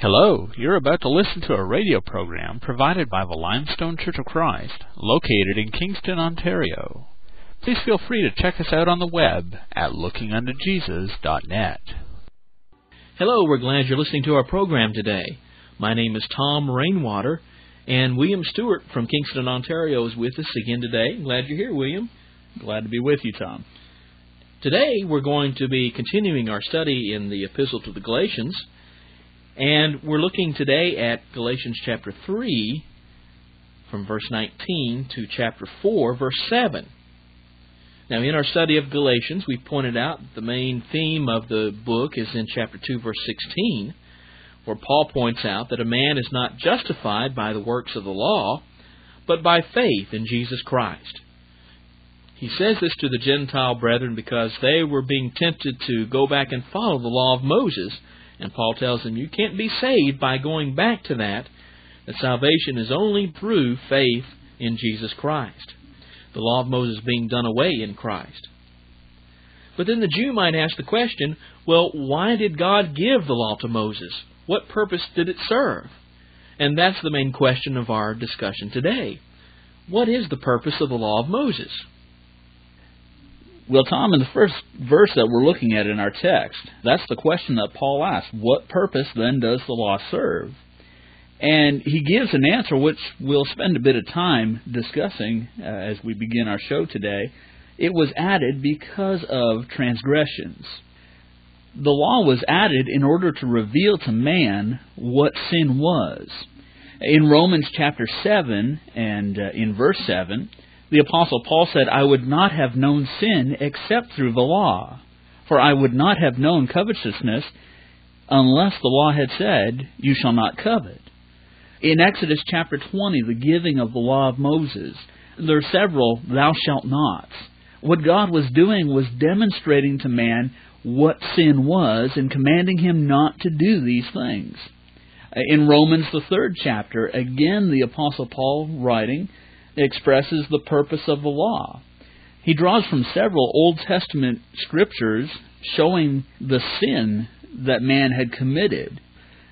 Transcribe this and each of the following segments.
Hello, you're about to listen to a radio program provided by the Limestone Church of Christ, located in Kingston, Ontario. Please feel free to check us out on the web at lookinguntojesus.net. Hello, we're glad you're listening to our program today. My name is Tom Rainwater, and William Stewart from Kingston, Ontario is with us again today. Glad you're here, William. Glad to be with you, Tom. Today we're going to be continuing our study in the Epistle to the Galatians. And we're looking today at Galatians chapter 3, from verse 19 to chapter 4, verse 7. Now, in our study of Galatians, we pointed out the main theme of the book is in chapter 2, verse 16, where Paul points out that a man is not justified by the works of the law, but by faith in Jesus Christ. He says this to the Gentile brethren because they were being tempted to go back and follow the law of Moses and Paul tells them you can't be saved by going back to that, that salvation is only through faith in Jesus Christ. The law of Moses being done away in Christ. But then the Jew might ask the question well, why did God give the law to Moses? What purpose did it serve? And that's the main question of our discussion today. What is the purpose of the law of Moses? Well, Tom, in the first verse that we're looking at in our text, that's the question that Paul asks. What purpose then does the law serve? And he gives an answer which we'll spend a bit of time discussing uh, as we begin our show today. It was added because of transgressions. The law was added in order to reveal to man what sin was. In Romans chapter 7 and uh, in verse 7, the Apostle Paul said, I would not have known sin except through the law, for I would not have known covetousness unless the law had said, You shall not covet. In Exodus chapter 20, the giving of the law of Moses, there are several thou shalt nots. What God was doing was demonstrating to man what sin was and commanding him not to do these things. In Romans, the third chapter, again the Apostle Paul writing, expresses the purpose of the law. He draws from several Old Testament scriptures showing the sin that man had committed.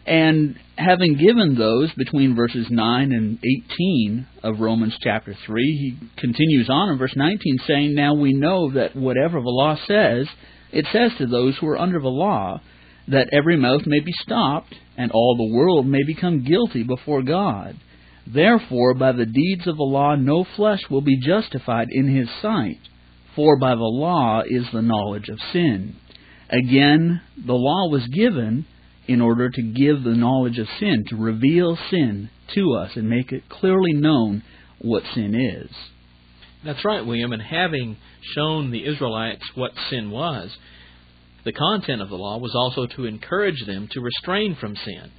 And having given those between verses 9 and 18 of Romans chapter 3, he continues on in verse 19 saying, Now we know that whatever the law says, it says to those who are under the law, that every mouth may be stopped, and all the world may become guilty before God. Therefore, by the deeds of the law, no flesh will be justified in his sight, for by the law is the knowledge of sin. Again, the law was given in order to give the knowledge of sin, to reveal sin to us and make it clearly known what sin is. That's right, William. And having shown the Israelites what sin was, the content of the law was also to encourage them to restrain from sin.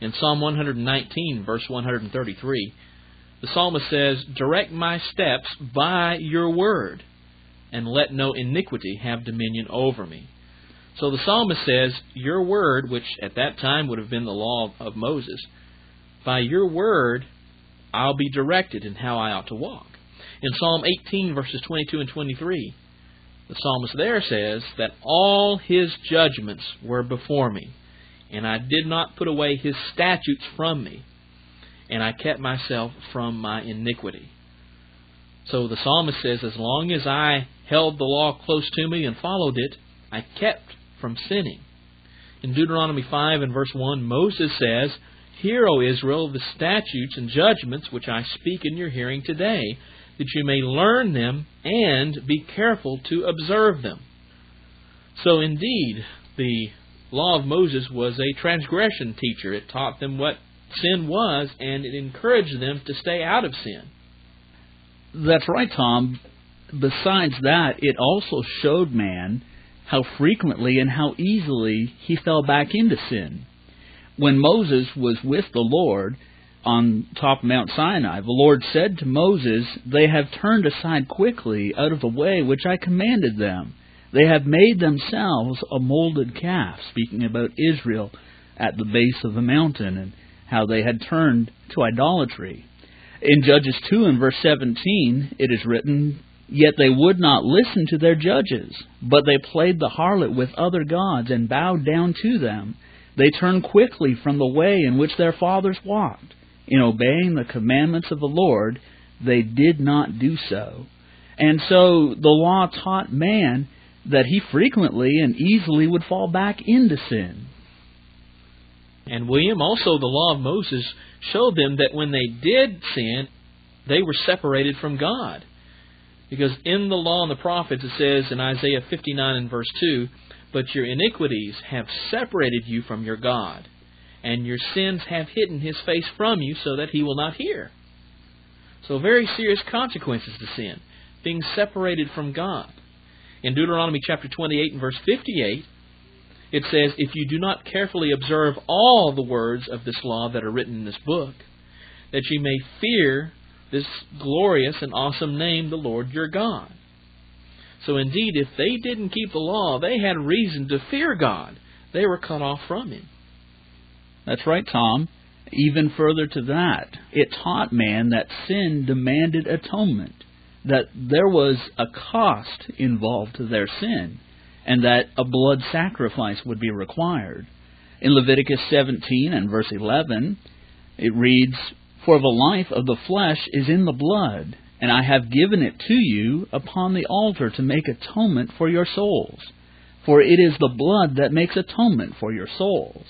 In Psalm 119, verse 133, the psalmist says, Direct my steps by your word, and let no iniquity have dominion over me. So the psalmist says, Your word, which at that time would have been the law of Moses, by your word I'll be directed in how I ought to walk. In Psalm 18, verses 22 and 23, the psalmist there says that all his judgments were before me and I did not put away his statutes from me, and I kept myself from my iniquity. So the psalmist says, As long as I held the law close to me and followed it, I kept from sinning. In Deuteronomy 5 and verse 1, Moses says, Hear, O Israel, the statutes and judgments which I speak in your hearing today, that you may learn them and be careful to observe them. So indeed, the law of Moses was a transgression teacher. It taught them what sin was, and it encouraged them to stay out of sin. That's right, Tom. Besides that, it also showed man how frequently and how easily he fell back into sin. When Moses was with the Lord on top of Mount Sinai, the Lord said to Moses, They have turned aside quickly out of the way which I commanded them. They have made themselves a molded calf, speaking about Israel at the base of the mountain and how they had turned to idolatry. In Judges 2 and verse 17, it is written, Yet they would not listen to their judges, but they played the harlot with other gods and bowed down to them. They turned quickly from the way in which their fathers walked. In obeying the commandments of the Lord, they did not do so. And so the law taught man that he frequently and easily would fall back into sin. And William, also the law of Moses showed them that when they did sin, they were separated from God. Because in the law and the prophets it says in Isaiah 59 and verse 2, But your iniquities have separated you from your God, and your sins have hidden his face from you so that he will not hear. So very serious consequences to sin, being separated from God. In Deuteronomy chapter 28 and verse 58, it says, If you do not carefully observe all the words of this law that are written in this book, that you may fear this glorious and awesome name, the Lord your God. So indeed, if they didn't keep the law, they had reason to fear God. They were cut off from Him. That's right, Tom. Even further to that, it taught man that sin demanded atonement, that there was a cost involved to their sin and that a blood sacrifice would be required. In Leviticus 17 and verse 11, it reads, For the life of the flesh is in the blood, and I have given it to you upon the altar to make atonement for your souls. For it is the blood that makes atonement for your souls.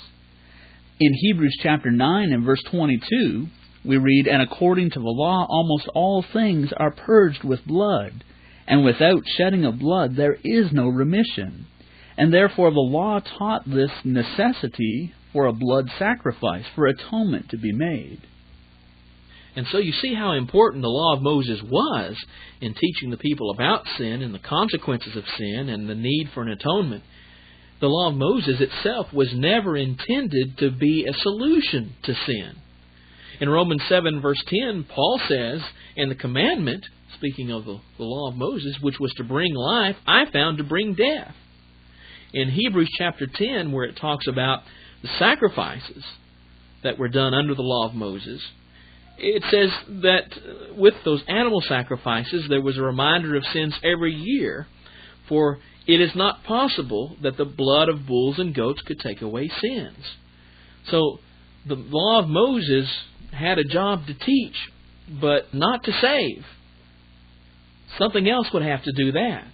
In Hebrews chapter 9 and verse 22, we read, And according to the law, almost all things are purged with blood and without shedding of blood there is no remission. And therefore the law taught this necessity for a blood sacrifice, for atonement to be made. And so you see how important the law of Moses was in teaching the people about sin and the consequences of sin and the need for an atonement. The law of Moses itself was never intended to be a solution to sin. In Romans 7, verse 10, Paul says, And the commandment, speaking of the, the law of Moses, which was to bring life, I found to bring death. In Hebrews chapter 10, where it talks about the sacrifices that were done under the law of Moses, it says that uh, with those animal sacrifices, there was a reminder of sins every year, for it is not possible that the blood of bulls and goats could take away sins. So, the law of Moses had a job to teach, but not to save. Something else would have to do that.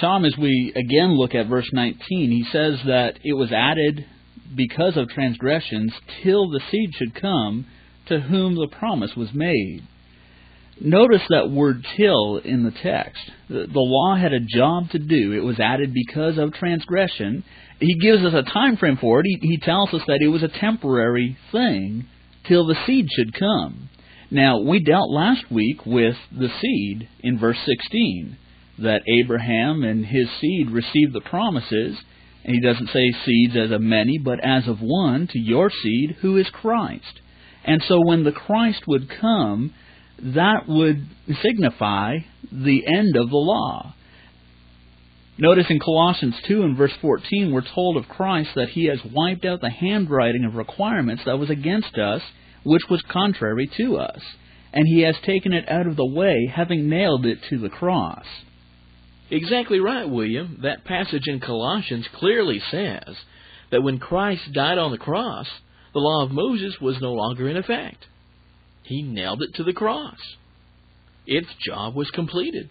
Tom, as we again look at verse 19, he says that it was added because of transgressions till the seed should come to whom the promise was made. Notice that word till in the text. The, the law had a job to do. It was added because of transgression. He gives us a time frame for it. He, he tells us that it was a temporary thing till the seed should come. Now, we dealt last week with the seed in verse 16, that Abraham and his seed received the promises, and he doesn't say seeds as of many, but as of one, to your seed, who is Christ. And so when the Christ would come, that would signify the end of the law. Notice in Colossians 2 and verse 14, we're told of Christ that he has wiped out the handwriting of requirements that was against us which was contrary to us, and he has taken it out of the way, having nailed it to the cross. Exactly right, William. That passage in Colossians clearly says that when Christ died on the cross, the law of Moses was no longer in effect. He nailed it to the cross. Its job was completed.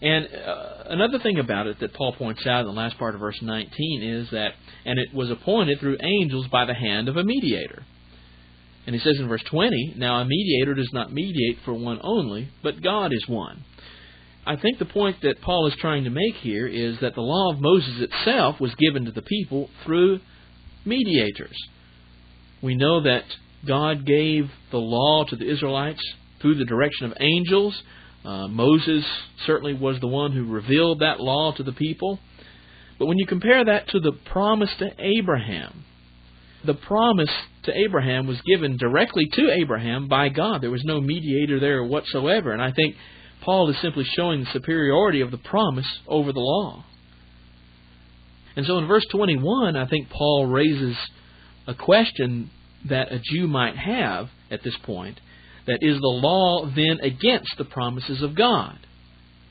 And uh, another thing about it that Paul points out in the last part of verse 19 is that, and it was appointed through angels by the hand of a mediator. And he says in verse 20, Now a mediator does not mediate for one only, but God is one. I think the point that Paul is trying to make here is that the law of Moses itself was given to the people through mediators. We know that God gave the law to the Israelites through the direction of angels. Uh, Moses certainly was the one who revealed that law to the people. But when you compare that to the promise to Abraham, the promise to Abraham was given directly to Abraham by God. There was no mediator there whatsoever. And I think Paul is simply showing the superiority of the promise over the law. And so in verse 21, I think Paul raises a question that a Jew might have at this point that is the law then against the promises of God?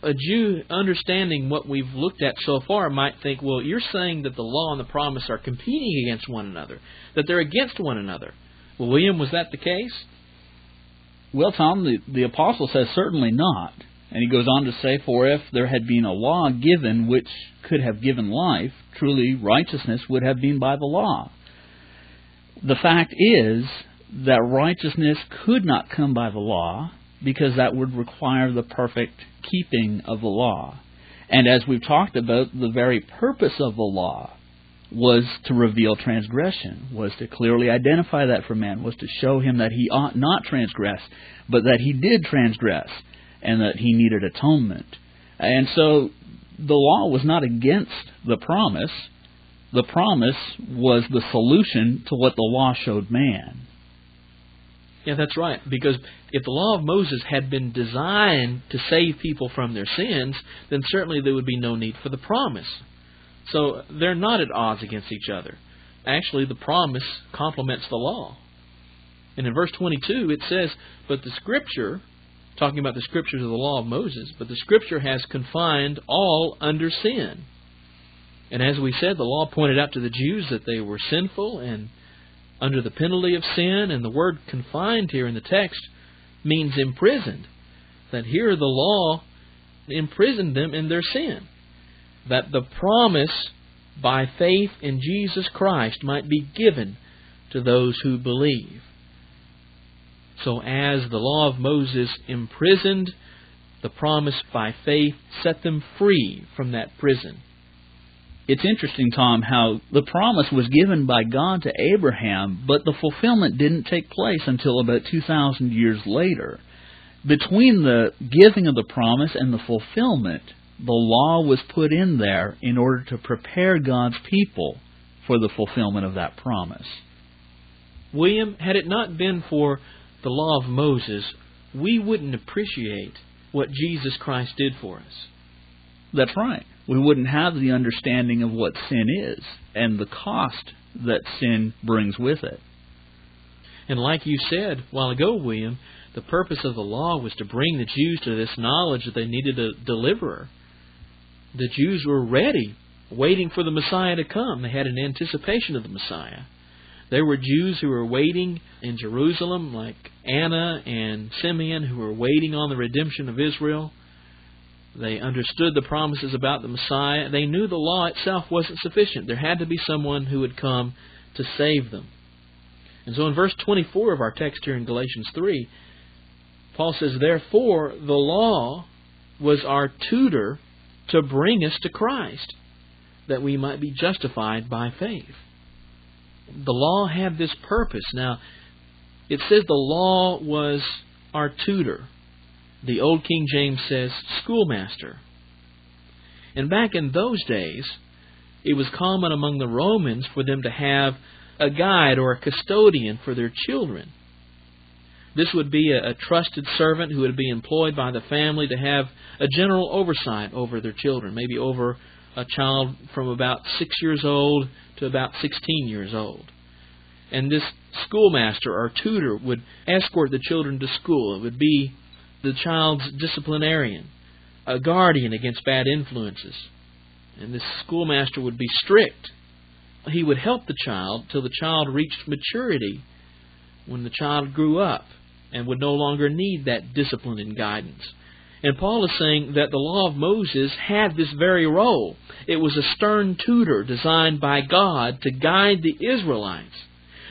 a Jew understanding what we've looked at so far might think, well, you're saying that the law and the promise are competing against one another, that they're against one another. Well, William, was that the case? Well, Tom, the, the apostle says certainly not. And he goes on to say, For if there had been a law given which could have given life, truly righteousness would have been by the law. The fact is that righteousness could not come by the law because that would require the perfect keeping of the law. And as we've talked about, the very purpose of the law was to reveal transgression, was to clearly identify that for man, was to show him that he ought not transgress, but that he did transgress, and that he needed atonement. And so the law was not against the promise. The promise was the solution to what the law showed man. Yeah, that's right. Because if the law of Moses had been designed to save people from their sins, then certainly there would be no need for the promise. So they're not at odds against each other. Actually, the promise complements the law. And in verse 22, it says, But the Scripture, talking about the Scriptures of the law of Moses, but the Scripture has confined all under sin. And as we said, the law pointed out to the Jews that they were sinful and under the penalty of sin, and the word confined here in the text means imprisoned. That here the law imprisoned them in their sin. That the promise by faith in Jesus Christ might be given to those who believe. So, as the law of Moses imprisoned, the promise by faith set them free from that prison it's interesting, Tom, how the promise was given by God to Abraham, but the fulfillment didn't take place until about 2,000 years later. Between the giving of the promise and the fulfillment, the law was put in there in order to prepare God's people for the fulfillment of that promise. William, had it not been for the law of Moses, we wouldn't appreciate what Jesus Christ did for us. That's right we wouldn't have the understanding of what sin is and the cost that sin brings with it. And like you said a while ago, William, the purpose of the law was to bring the Jews to this knowledge that they needed a deliverer. The Jews were ready, waiting for the Messiah to come. They had an anticipation of the Messiah. There were Jews who were waiting in Jerusalem, like Anna and Simeon, who were waiting on the redemption of Israel. They understood the promises about the Messiah. They knew the law itself wasn't sufficient. There had to be someone who would come to save them. And so in verse 24 of our text here in Galatians 3, Paul says, Therefore, the law was our tutor to bring us to Christ, that we might be justified by faith. The law had this purpose. Now, it says the law was our tutor. The Old King James says schoolmaster. And back in those days, it was common among the Romans for them to have a guide or a custodian for their children. This would be a, a, trusted servant who would be employed by the family to have a general oversight over their children, maybe over a child from about six years old to about 16 years old. And this schoolmaster or tutor would escort the children to school. It would be the child's disciplinarian, a guardian against bad influences. And this schoolmaster would be strict. He would help the child till the child reached maturity, when the child grew up and would no longer need that discipline and guidance. And Paul is saying that the law of Moses had this very role. It was a stern tutor designed by God to guide the Israelites.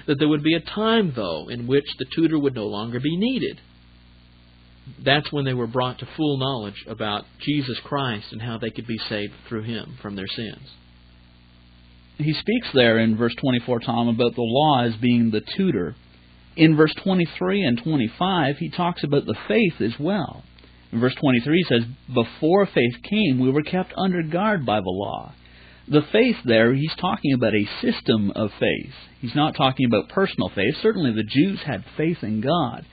That there would be a time, though, in which the tutor would no longer be needed that's when they were brought to full knowledge about Jesus Christ and how they could be saved through him from their sins. He speaks there in verse 24, Tom, about the law as being the tutor. In verse 23 and 25, he talks about the faith as well. In verse 23, he says, Before faith came, we were kept under guard by the law. The faith there, he's talking about a system of faith. He's not talking about personal faith. Certainly the Jews had faith in God.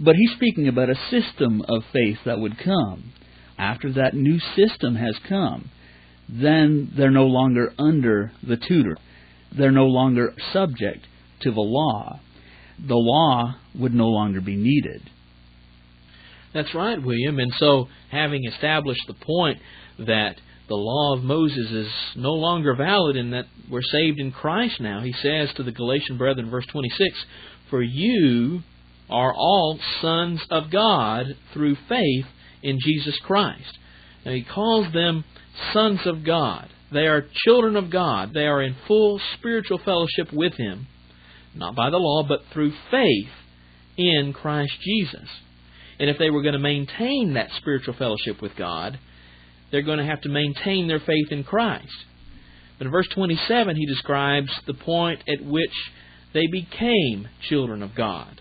But he's speaking about a system of faith that would come. After that new system has come, then they're no longer under the tutor. They're no longer subject to the law. The law would no longer be needed. That's right, William. And so, having established the point that the law of Moses is no longer valid and that we're saved in Christ now, he says to the Galatian brethren, verse 26, For you are all sons of God through faith in Jesus Christ. Now, he calls them sons of God. They are children of God. They are in full spiritual fellowship with Him, not by the law, but through faith in Christ Jesus. And if they were going to maintain that spiritual fellowship with God, they're going to have to maintain their faith in Christ. But in verse 27, he describes the point at which they became children of God.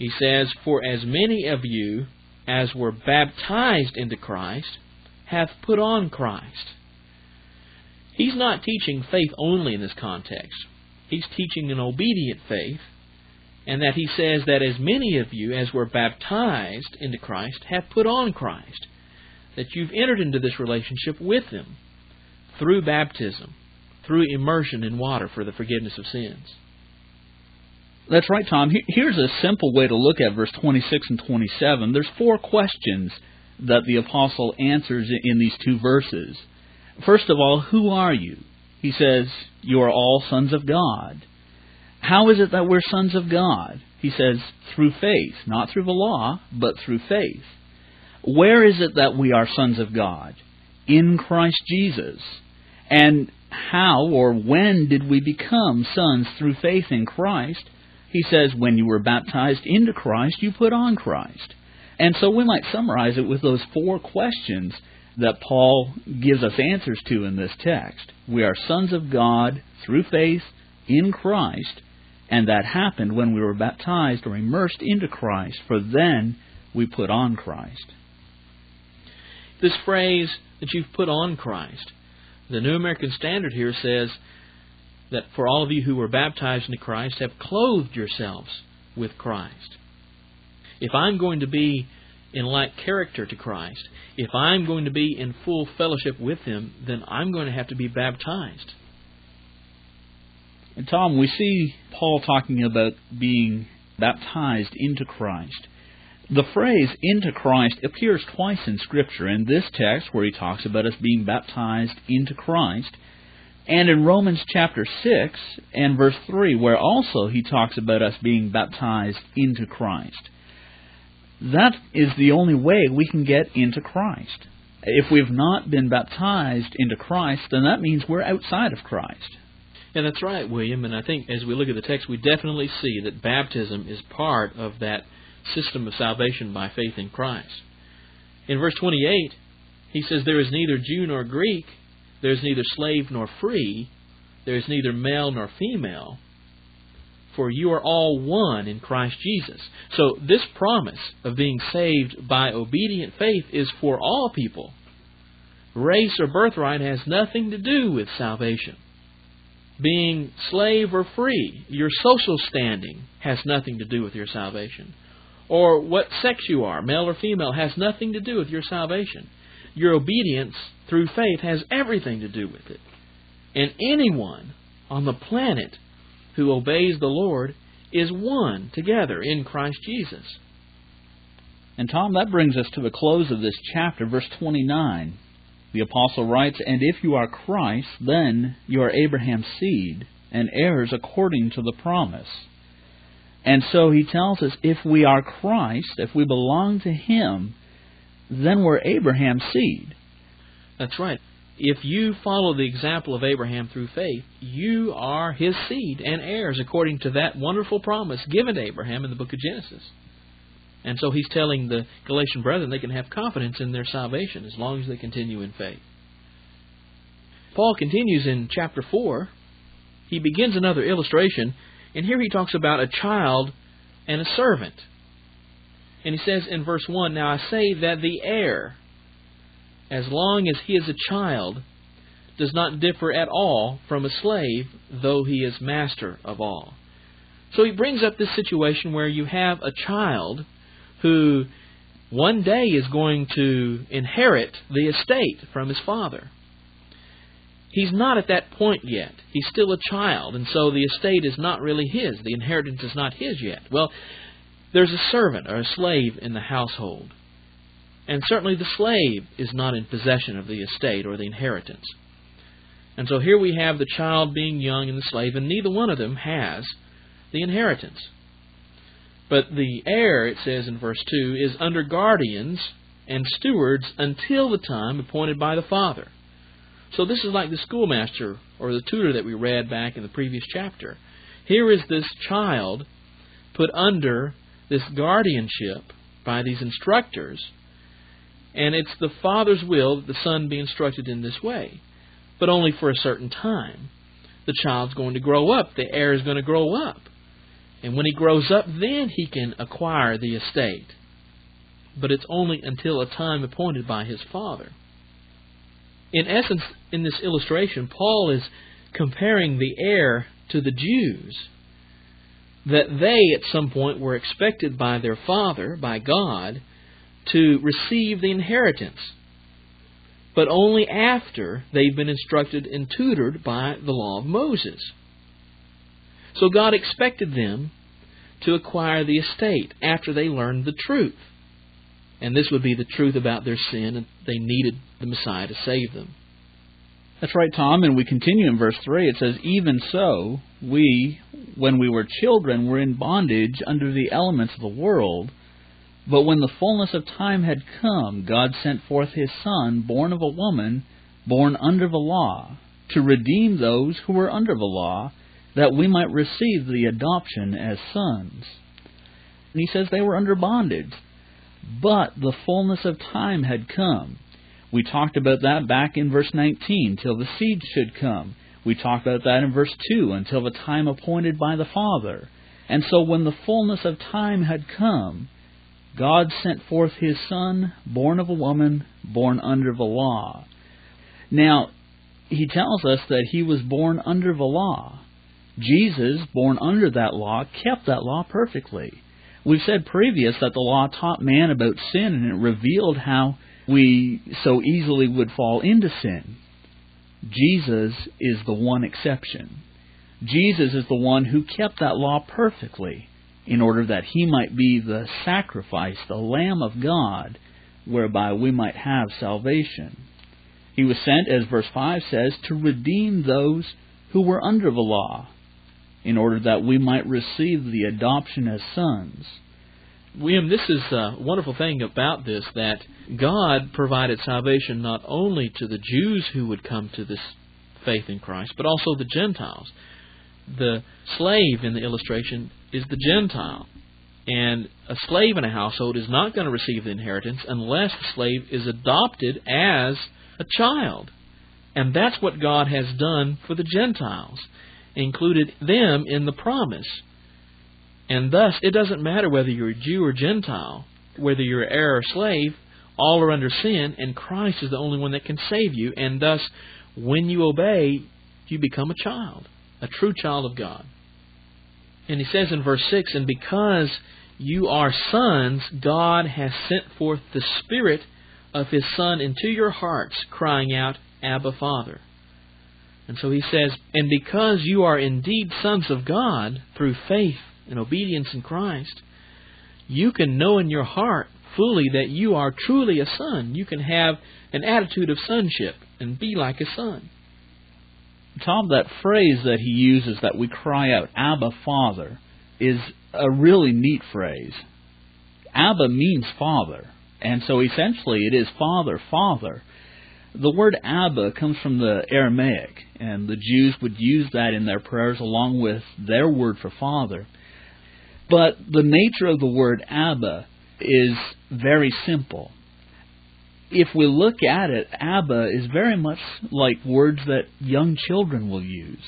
He says, For as many of you as were baptized into Christ have put on Christ. He's not teaching faith only in this context. He's teaching an obedient faith and that he says that as many of you as were baptized into Christ have put on Christ, that you've entered into this relationship with him through baptism, through immersion in water for the forgiveness of sins. That's right, Tom. Here's a simple way to look at verse 26 and 27. There's four questions that the apostle answers in these two verses. First of all, who are you? He says, You are all sons of God. How is it that we're sons of God? He says, through faith, not through the law, but through faith. Where is it that we are sons of God? In Christ Jesus. And how or when did we become sons through faith in Christ? He says, when you were baptized into Christ, you put on Christ. And so we might summarize it with those four questions that Paul gives us answers to in this text. We are sons of God through faith in Christ, and that happened when we were baptized or immersed into Christ, for then we put on Christ. This phrase that you've put on Christ, the New American Standard here says that for all of you who were baptized into Christ have clothed yourselves with Christ. If I'm going to be in like character to Christ, if I'm going to be in full fellowship with Him, then I'm going to have to be baptized. And Tom, we see Paul talking about being baptized into Christ. The phrase into Christ appears twice in Scripture in this text where he talks about us being baptized into Christ, and in Romans chapter 6 and verse 3 where also he talks about us being baptized into Christ. That is the only way we can get into Christ. If we've not been baptized into Christ, then that means we're outside of Christ. Yeah, that's right, William. And I think as we look at the text, we definitely see that baptism is part of that system of salvation by faith in Christ. In verse 28, he says, There is neither Jew nor Greek, there is neither slave nor free, there is neither male nor female, for you are all one in Christ Jesus. So, this promise of being saved by obedient faith is for all people. Race or birthright has nothing to do with salvation being slave or free. Your social standing has nothing to do with your salvation. Or what sex you are, male or female, has nothing to do with your salvation. Your obedience through faith has everything to do with it. And anyone on the planet who obeys the Lord is one together in Christ Jesus. And Tom, that brings us to the close of this chapter, verse 29. The apostle writes, And if you are Christ, then you are Abraham's seed, and heirs according to the promise. And so he tells us if we are Christ, if we belong to him, then we're Abraham's seed. That's right. If you follow the example of Abraham through faith, you are his seed and heirs according to that wonderful promise given to Abraham in the book of Genesis. And so he's telling the Galatian brethren they can have confidence in their salvation as long as they continue in faith. Paul continues in chapter 4. He begins another illustration, and here he talks about a child and a servant. And he says in verse 1 Now I say that the heir, as long as he is a child, does not differ at all from a slave, though he is master of all. So he brings up this situation where you have a child who one day is going to inherit the estate from his father. He's not at that point yet. He's still a child, and so the estate is not really his. The inheritance is not his yet. Well, there's a servant or a slave in the household. And certainly the slave is not in possession of the estate or the inheritance. And so here we have the child being young and the slave, and neither one of them has the inheritance. But the heir, it says in verse 2, is under guardians and stewards until the time appointed by the father. So this is like the schoolmaster or the tutor that we read back in the previous chapter. Here is this child put under this guardianship by these instructors, and it's the father's will that the son be instructed in this way, but only for a certain time. The child's going to grow up, the heir is going to grow up. And when he grows up, then he can acquire the estate. But it's only until a time appointed by his father. In essence, in this illustration, Paul is comparing the heir to the Jews. That they, at some point, were expected by their father, by God, to receive the inheritance, but only after they've been instructed and tutored by the law of Moses. So God expected them to acquire the estate after they learned the truth. And this would be the truth about their sin, and they needed the Messiah to save them. That's right, Tom. And we continue in verse 3. It says, Even so, we, when we were children, were in bondage under the elements of the world. But when the fullness of time had come, God sent forth His Son, born of a woman, born under the law, to redeem those who were under the law, that we might receive the adoption as sons. And he says they were under bondage. But the fullness of time had come. We talked about that back in verse 19, till the seed should come. We talked about that in verse 2, until the time appointed by the Father. And so when the fullness of time had come, God sent forth his Son, born of a woman, born under the law. Now, he tells us that he was born under the law. Jesus, born under that law, kept that law perfectly. We've said previous that the law taught man about sin and it revealed how we so easily would fall into sin. Jesus is the one exception. Jesus is the one who kept that law perfectly in order that he might be the sacrifice, the Lamb of God, whereby we might have salvation. He was sent, as verse 5 says, to redeem those who were under the law, in order that we might receive the adoption as sons. William, this is a wonderful thing about this that God provided salvation not only to the Jews who would come to this faith in Christ, but also the Gentiles. The slave in the illustration is the Gentile. And a slave in a household is not going to receive the inheritance unless the slave is adopted as a child. And that's what God has done for the Gentiles included them in the promise. And thus, it doesn't matter whether you're Jew or Gentile, whether you're heir or slave, all are under sin, and Christ is the only one that can save you. And thus, when you obey, you become a child, a true child of God. And he says in verse 6 And because you are sons, God has sent forth the Spirit of His Son into your hearts, crying out, Abba, Father. And so he says, And because you are indeed sons of God through faith and obedience in Christ, you can know in your heart fully that you are truly a son. You can have an attitude of sonship and be like a son. Tom, that phrase that he uses that we cry out, Abba, Father, is a really neat phrase. Abba means father, and so essentially it is Father, Father. The word Abba comes from the Aramaic, and the Jews would use that in their prayers along with their word for father. But the nature of the word Abba is very simple. If we look at it, Abba is very much like words that young children will use.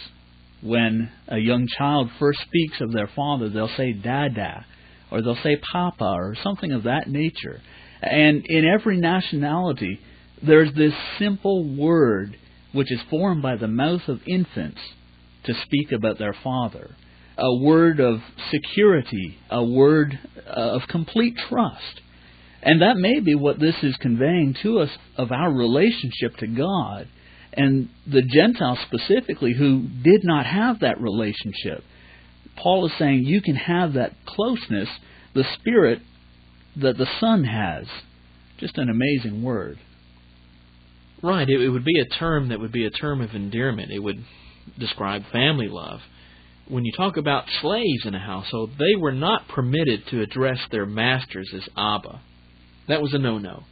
When a young child first speaks of their father, they'll say Dada, or they'll say Papa, or something of that nature. And in every nationality, there's this simple word which is formed by the mouth of infants to speak about their father. A word of security, a word uh, of complete trust. And that may be what this is conveying to us of our relationship to God and the Gentiles specifically who did not have that relationship. Paul is saying you can have that closeness the spirit that the Son has. Just an amazing word. Right. It, it would be a term that would be a term of endearment. It would describe family love. When you talk about slaves in a household, they were not permitted to address their masters as Abba. That was a no no.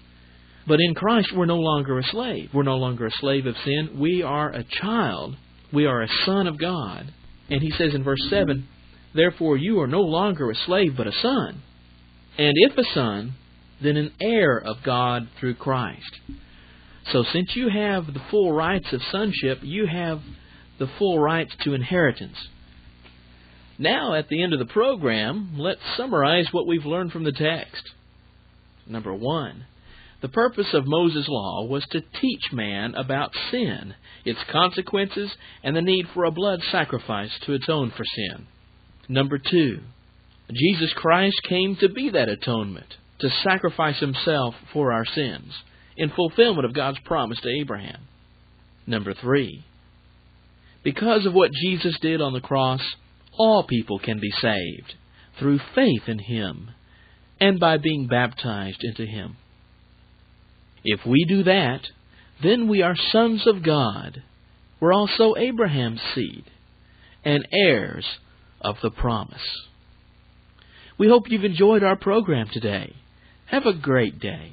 But in Christ, we're no longer a slave. We're no longer a slave of sin. We are a child. We are a son of God. And he says in verse 7 Therefore, you are no longer a slave, but a son. And if a son, then an heir of God through Christ. So, since you have the full rights of sonship, you have the full rights to inheritance. Now, at the end of the program, let's summarize what we've learned from the text. Number one, the purpose of Moses' law was to teach man about sin, its consequences, and the need for a blood sacrifice to atone for sin. Number two, Jesus Christ came to be that atonement, to sacrifice himself for our sins, in fulfillment of God's promise to Abraham. Number three, because of what Jesus did on the cross, all people can be saved through faith in him and by being baptized into him. If we do that, then we are sons of God. We're also Abraham's seed and heirs of the promise. We hope you've enjoyed our program today. Have a great day.